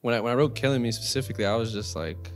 when I when I wrote "Killing Me" specifically, I was just like,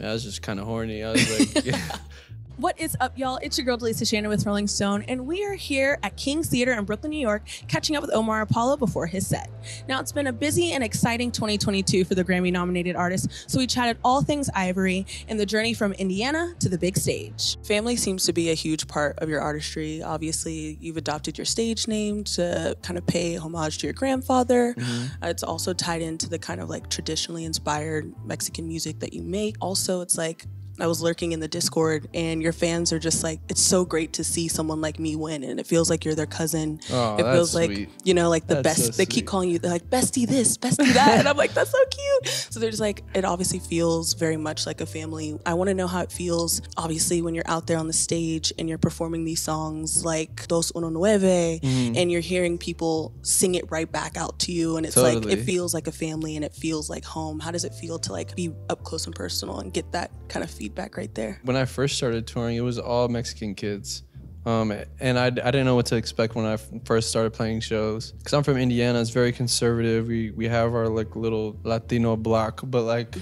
I was just kind of horny. I was like, What is up, y'all? It's your girl Delisa Shannon with Rolling Stone, and we are here at King's Theater in Brooklyn, New York, catching up with Omar Apollo before his set. Now, it's been a busy and exciting 2022 for the Grammy nominated artist, so we chatted all things Ivory and the journey from Indiana to the big stage. Family seems to be a huge part of your artistry. Obviously, you've adopted your stage name to kind of pay homage to your grandfather. Uh, it's also tied into the kind of like traditionally inspired Mexican music that you make. Also, it's like I was lurking in the Discord, and your fans are just like, it's so great to see someone like me win, and it feels like you're their cousin. Oh, it feels like sweet. you know, like the That's best. so they keep calling you, they're like bestie this, bestie that, and I'm like, that's so cute. So they're just like, it obviously feels very much like a family. I want to know how it feels, obviously, when you're out there on the stage and you're performing these songs like Dos Uno Nueve, Mm-hmm. and you're hearing people sing it right back out to you, and it's like it feels like a family and it feels like home. How does it feel to like be up close and personal and get that kind of feedback right there? when I first started touring, it was all Mexican kids. Um, and I, I didn't know what to expect when I f- first started playing shows. Cause I'm from Indiana, it's very conservative. We we have our like little Latino block, but like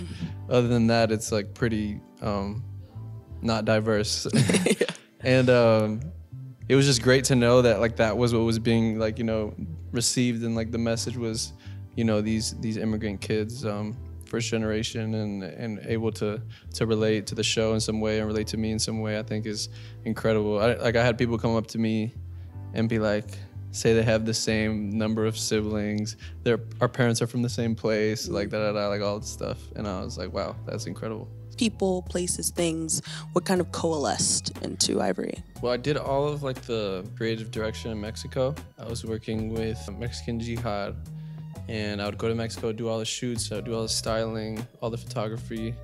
other than that, it's like pretty um, not diverse. and um, it was just great to know that like that was what was being like you know received, and like the message was, you know these these immigrant kids. Um, first generation and and able to to relate to the show in some way and relate to me in some way I think is incredible. I, like I had people come up to me and be like say they have the same number of siblings, their our parents are from the same place, like da da da like all this stuff. And I was like, wow, that's incredible. People, places, things, what kind of coalesced into Ivory? Well, I did all of like the creative direction in Mexico. I was working with Mexican Jihad, and I would go to Mexico, do all the shoots, I would do all the styling, all the photography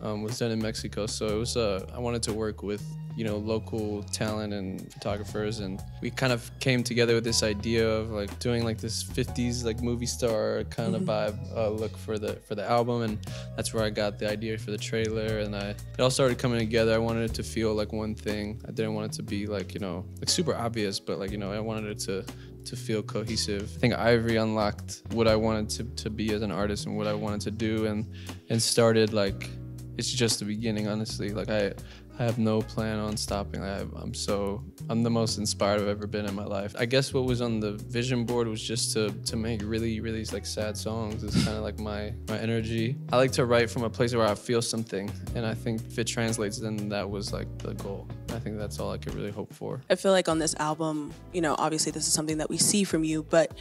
um, was done in Mexico. So it was uh, I wanted to work with you know local talent and photographers, and we kind of came together with this idea of like doing like this 50s like movie star kind of vibe uh, look for the for the album, and that's where I got the idea for the trailer, and I it all started coming together. I wanted it to feel like one thing. I didn't want it to be like you know like super obvious, but like you know I wanted it to to feel cohesive. I think Ivory unlocked what I wanted to, to be as an artist and what I wanted to do and and started like it's just the beginning honestly. Like I I have no plan on stopping. I, I'm so I'm the most inspired I've ever been in my life. I guess what was on the vision board was just to to make really really like sad songs. It's kind of like my my energy. I like to write from a place where I feel something, and I think if it translates, then that was like the goal. I think that's all I could really hope for. I feel like on this album, you know, obviously this is something that we see from you, but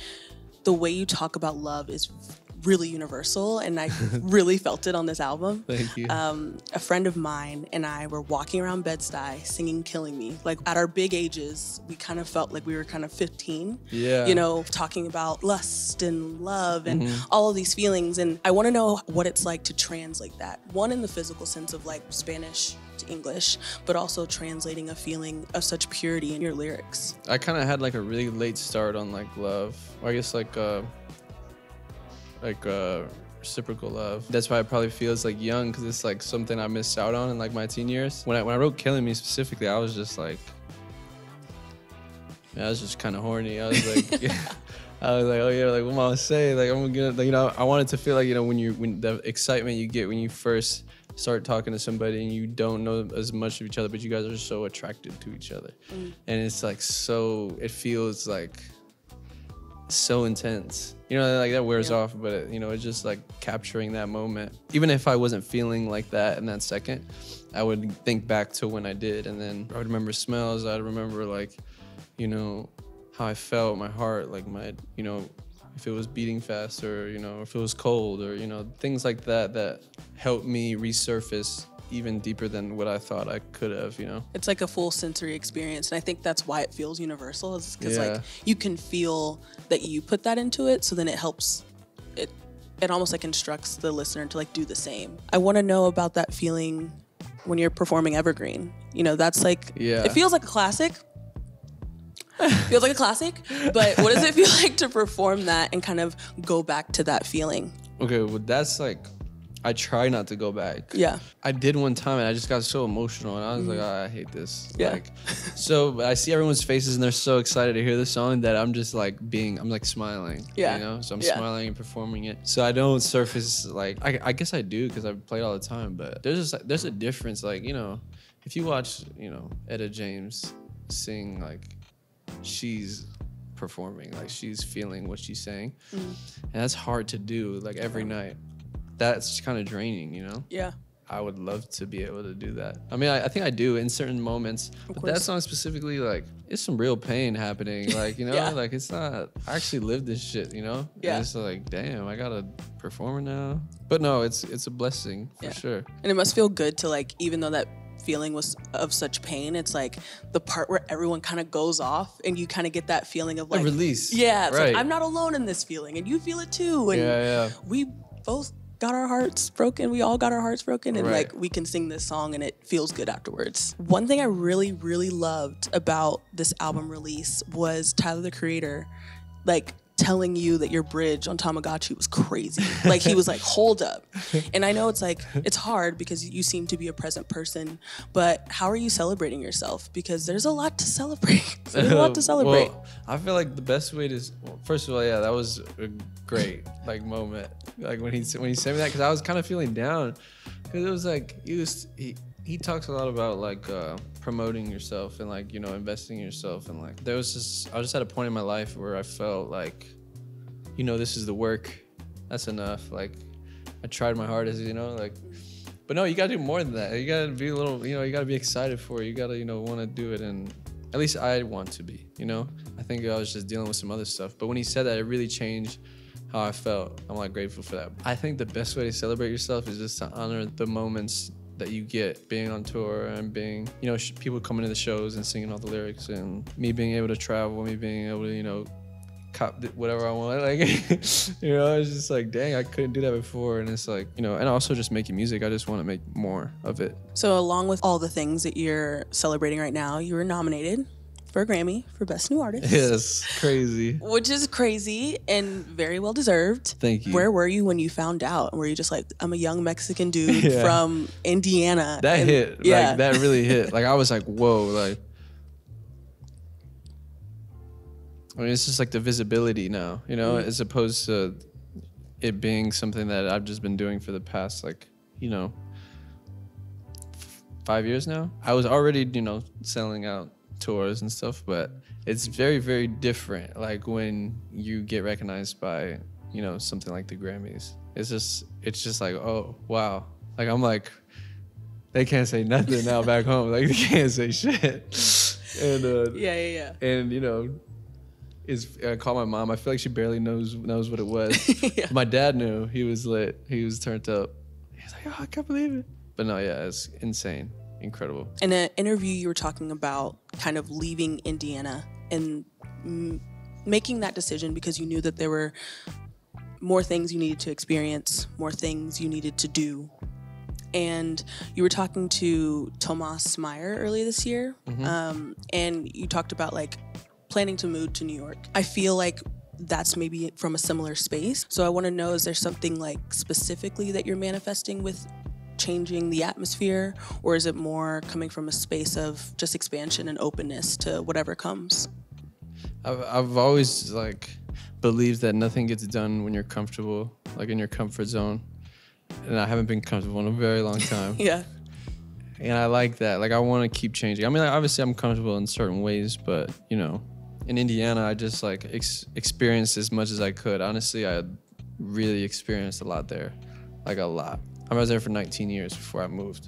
the way you talk about love is really universal, and I really felt it on this album. Thank you. Um, a friend of mine and I were walking around Bed-Stuy singing Killing Me. Like at our big ages, we kind of felt like we were kind of 15. Yeah. You know, talking about lust and love and Mm-hmm. all of these feelings. And I want to know what it's like to translate that. One, in the physical sense of like Spanish to English, but also translating a feeling of such purity in your lyrics. I kind of had like a really late start on like love, or I guess like uh, like uh, reciprocal love. That's why it probably feels like young because it's like something I missed out on in like my teen years. When I when I wrote "Killing Me" specifically, I was just like, yeah, I was just kind of horny. I was like. I was like, oh yeah, like what am I gonna say? Like I'm gonna, like, you know, I wanted to feel like you know when you when the excitement you get when you first start talking to somebody and you don't know as much of each other, but you guys are so attracted to each other, and it's like so it feels like so intense. You know, like that wears Yeah. off, but it, you know, it's just like capturing that moment. Even if I wasn't feeling like that in that second, I would think back to when I did, and then I would remember smells. I'd remember like, you know, how I felt, my heart, like my, you know, if it was beating fast or you know, if it was cold or you know, things like that that helped me resurface even deeper than what I thought I could have. You know. It's like a full sensory experience, and I think that's why it feels universal. Is because like you can feel that you put that into it, so then it helps. It it almost like instructs the listener to like do the same. I want to know about that feeling when you're performing Evergreen. You know, that's like Yeah. it feels like a classic. feels like a classic, but what does it feel like to perform that and kind of go back to that feeling? Okay, well that's like I try not to go back. Yeah. I did one time and I just got so emotional and I was like, oh, I hate this. Yeah. Like, so I see everyone's faces and they're so excited to hear the song that I'm just like being, I'm like smiling. Yeah. You know, so I'm Yeah. smiling and performing it. So I don't surface like, I, I guess I do because I've played all the time, but there's just, there's a difference. Like, you know, if you watch, you know, Etta James sing, like, she's performing, like, she's feeling what she's saying. Mm. And that's hard to do, like, every night. That's kind of draining, you know? Yeah. I would love to be able to do that. I mean, I, I think I do in certain moments. But that course. song specifically, like, it's some real pain happening. Like, you know, Yeah. like it's not. I actually lived this shit. You know. And Yeah. it's like, damn, I gotta perform now. But no, it's it's a blessing for Yeah. sure. And it must feel good to like, even though that feeling was of such pain, it's like the part where everyone kind of goes off and you kind of get that feeling of A like, release. yeah, right. like I'm not alone in this feeling and you feel it too. And yeah, yeah. we both got our hearts broken. We all got our hearts broken, and Right. like we can sing this song and it feels good afterwards. One thing I really, really loved about this album release was Tyler the Creator, like telling you that your bridge on Tamagotchi was crazy. like he was like, hold up. And I know it's like it's hard because you seem to be a present person, but how are you celebrating yourself? Because there's a lot to celebrate. there's a lot to celebrate. Well, I feel like the best way to, well, first of all, yeah, that was a great like moment. Like when he when he said me that, because I was kind of feeling down, because it was like he was he he talks a lot about like uh, promoting yourself and like you know investing in yourself and like there was just I was just at a point in my life where I felt like, you know, this is the work, that's enough. Like I tried my hardest, you know, like. But no, you gotta do more than that. You gotta be a little, you know, you gotta be excited for it. You gotta, you know, want to do it, and at least I want to be. You know, I think I was just dealing with some other stuff. But when he said that, it really changed how I felt. I'm like grateful for that. I think the best way to celebrate yourself is just to honor the moments that you get being on tour and being, you know, people coming to the shows and singing all the lyrics, and me being able to travel, me being able to, you know, cop whatever I want. Like, you know, it's just like, dang, I couldn't do that before. And it's like, you know, and also just making music. I just want to make more of it. So, along with all the things that you're celebrating right now, you were nominated a Grammy for Best New Artist. Yes, crazy. Which is crazy and very well deserved. Thank you. Where were you when you found out? Were you just like, I'm a young Mexican dude Yeah. from Indiana? That and- hit. Yeah. Like that really hit. Like I was like, whoa, like I mean it's just like the visibility now, you know, Mm-hmm. as opposed to it being something that I've just been doing for the past like, you know, five years now. I was already, you know, selling out tours and stuff, but it's very, very different. Like when you get recognized by, you know, something like the Grammys. It's just it's just like, oh wow. Like I'm like they can't say nothing now back home. Like they can't say shit. And uh, yeah, yeah, and you know, is I call my mom. I feel like she barely knows knows what it was. yeah. My dad knew. He was lit. He was turned up. He's like, oh, I can't believe it. But no, yeah, it's insane, incredible. In an interview, you were talking about kind of leaving Indiana and mm, making that decision because you knew that there were more things you needed to experience, more things you needed to do. And you were talking to Tomas Meyer earlier this year, um, and you talked about like planning to move to New York. I feel like that's maybe from a similar space. So I want to know is there something like specifically that you're manifesting with changing the atmosphere, or is it more coming from a space of just expansion and openness to whatever comes? I've I've always like believed that nothing gets done when you're comfortable, like in your comfort zone. And I haven't been comfortable in a very long time. Yeah. and I like that. Like I want to keep changing. I mean, like, obviously I'm comfortable in certain ways, but you know, in Indiana, I just like ex- experienced as much as I could. Honestly, I really experienced a lot there, like a lot. I was there for 19 years before I moved.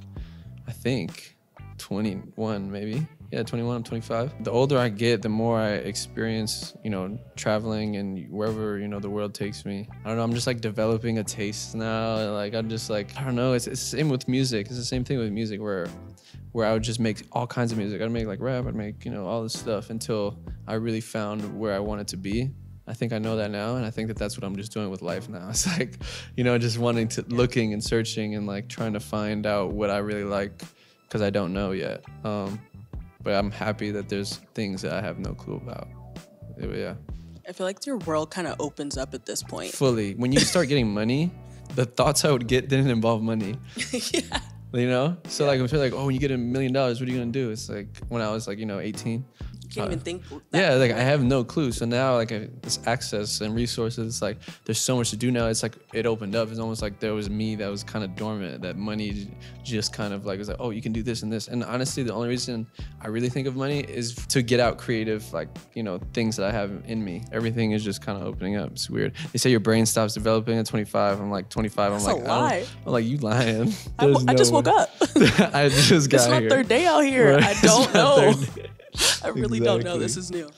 I think 21 maybe. Yeah, 21. I'm 25. The older I get, the more I experience, you know, traveling and wherever you know the world takes me. I don't know. I'm just like developing a taste now. Like I'm just like I don't know. It's, it's the same with music. It's the same thing with music where where I would just make all kinds of music. I'd make like rap. I'd make you know all this stuff until I really found where I wanted to be. I think I know that now, and I think that that's what I'm just doing with life now. It's like, you know, just wanting to looking and searching and like trying to find out what I really like because I don't know yet. Um, but I'm happy that there's things that I have no clue about. Yeah, I feel like your world kind of opens up at this point. fully. When you start getting money, the thoughts I would get didn't involve money. yeah. You know? So like I'm sure like, oh, when you get a million dollars, what are you gonna do? It's like when I was like, you know, 18. Can't Uh, even think. Yeah, like I have no clue. So now, like I, this access and resources, it's like there's so much to do now. It's like it opened up. It's almost like there was me that was kind of dormant. That money just kind of like was like, oh, you can do this and this. And honestly, the only reason I really think of money is to get out creative, like you know, things that I have in me. Everything is just kind of opening up. It's weird. They say your brain stops developing at 25. I'm like 25. That's I'm like, i'm like you lying. I, There's I just no woke up. I just got it's my here. third day out here. Right. I don't know. I really don't know. This is new.